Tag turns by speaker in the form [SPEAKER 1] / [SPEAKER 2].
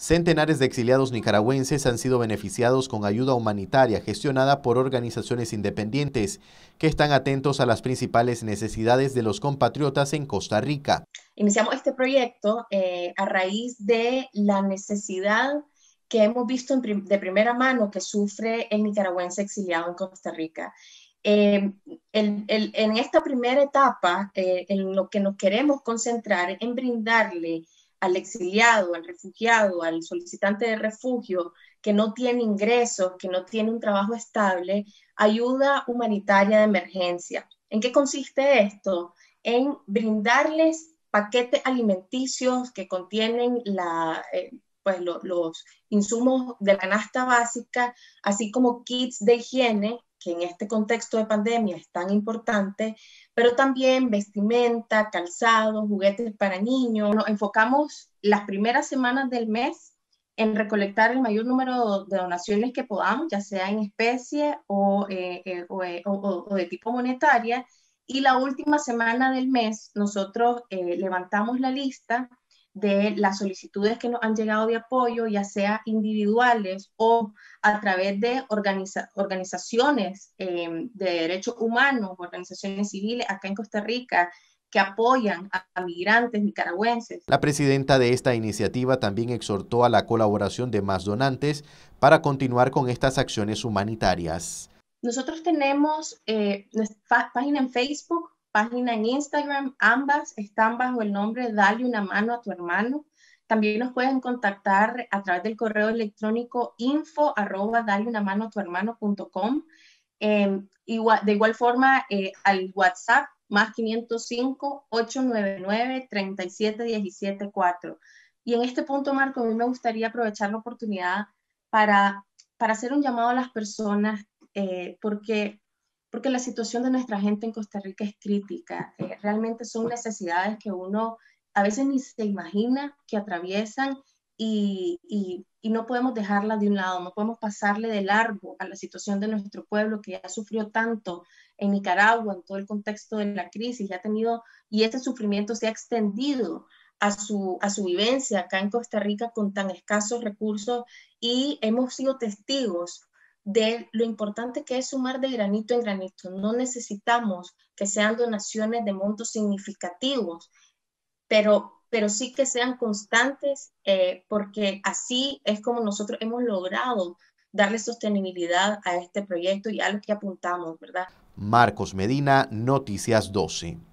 [SPEAKER 1] Centenares de exiliados nicaragüenses han sido beneficiados con ayuda humanitaria gestionada por organizaciones independientes que están atentos a las principales necesidades de los compatriotas en Costa Rica.
[SPEAKER 2] Iniciamos este proyecto eh, a raíz de la necesidad que hemos visto de primera mano que sufre el nicaragüense exiliado en Costa Rica. Eh, en esta primera etapa, eh, en lo que nos queremos concentrar en brindarle al exiliado, al refugiado, al solicitante de refugio que no tiene ingresos, que no tiene un trabajo estable, ayuda humanitaria de emergencia. ¿En qué consiste esto? En brindarles paquetes alimenticios que contienen eh, pues los insumos de la canasta básica, así como kits de higiene que en este contexto de pandemia es tan importante, pero también vestimenta, calzado, juguetes para niños. Nos enfocamos las primeras semanas del mes en recolectar el mayor número de donaciones que podamos, ya sea en especie o, eh, eh, eh, de tipo monetaria. Y la última semana del mes nosotros levantamos la lista de las solicitudes que nos han llegado de apoyo, ya sea individuales o a través de organizaciones em, de derechos humanos, organizaciones civiles acá en Costa Rica, que apoyan a migrantes nicaragüenses.
[SPEAKER 1] La presidenta de esta iniciativa también exhortó a la colaboración de más donantes para continuar con estas acciones humanitarias.
[SPEAKER 2] Nosotros tenemos eh, nuestra página en Facebook, página en Instagram, ambas están bajo el nombre Dale una mano a tu hermano. También nos pueden contactar a través del correo electrónico info arroba dale una mano a tu hermano.com. Em, igual, de igual forma, eh, al WhatsApp más 505-899-37174. Y en este punto, Marco, a mí me gustaría aprovechar la oportunidad para, para hacer un llamado a las personas, eh, porque porque la situación de nuestra gente en Costa Rica es crítica. Eh, realmente son necesidades que uno a veces ni se imagina que atraviesan y, no podemos dejarlas de un lado, no podemos pasarle de largo a la situación de nuestro pueblo que ya sufrió tanto en Nicaragua, en todo el contexto de la crisis, ya ha tenido, y este sufrimiento se ha extendido a su, a su vivencia acá en Costa Rica con tan escasos recursos y hemos sido testigos de lo importante que es sumar de granito en granito. No necesitamos que sean donaciones de montos significativos, pero, pero sí que sean constantes, eh, porque así es como nosotros hemos logrado darle sostenibilidad a este proyecto y a lo que apuntamos, ¿verdad?
[SPEAKER 1] Marcos Medina, Noticias 12.